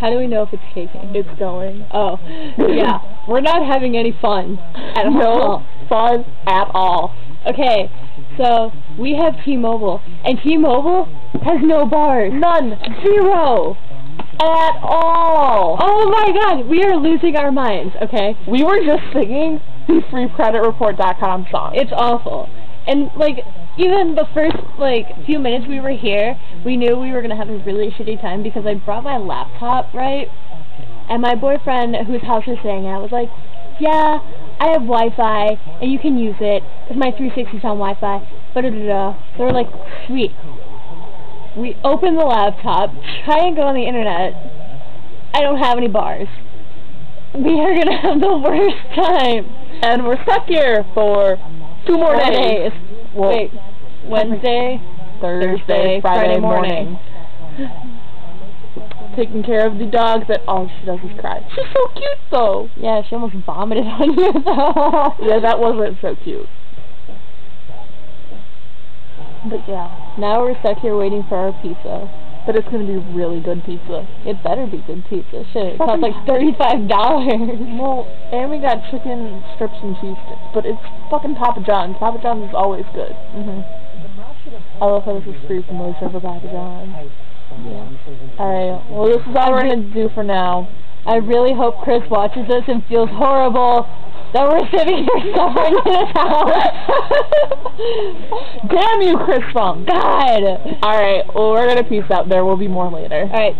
How do we know if it's caking? It's going. Oh, yeah. We're not having any fun at no all. fun at all. Okay, so we have T-Mobile, and T-Mobile has no bars. None. Zero. At all. Oh my god, we are losing our minds, okay? We were just singing the freecreditreport.com song. It's awful. And, like, even the first, like, few minutes we were here, we knew we were going to have a really shitty time because I brought my laptop, right? And my boyfriend, whose house we're staying at, was like, yeah, I have Wi-Fi, and you can use it, because my 360's on Wi-Fi, but da da da. They were like, sweet. We open the laptop, try and go on the internet. I don't have any bars. We are going to have the worst time. and we're stuck here for two more Four days. Well, Wait, Wednesday, Thursday, Friday, morning. Taking care of the dog that all she does is cry. She's so cute though. Yeah, she almost vomited on you though. Yeah, that wasn't so cute. But yeah, now we're stuck here waiting for our pizza. But it's gonna be really good pizza. It better be good pizza. Shit, it costs Fucking- like thirty-five dollars. Well, and we got chicken strips and cheese sticks, but it's fucking Papa John's. Papa John's is always good. hmm I love how this is free promotion for Papa John's. Yeah. Alright, well this is all we're gonna do for now. I really hope Chris watches this and feels horrible that we're sitting here suffering in his house. Damn you, Chris Funk! God. Alright, well we're gonna peace out. There will be more later. All right.